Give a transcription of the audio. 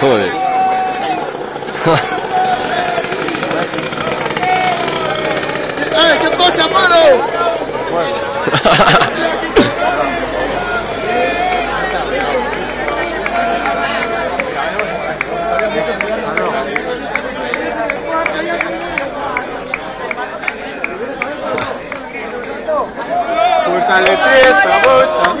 Joder. ¡Eh, qué pasa, mano! Pues sale fiesta, vos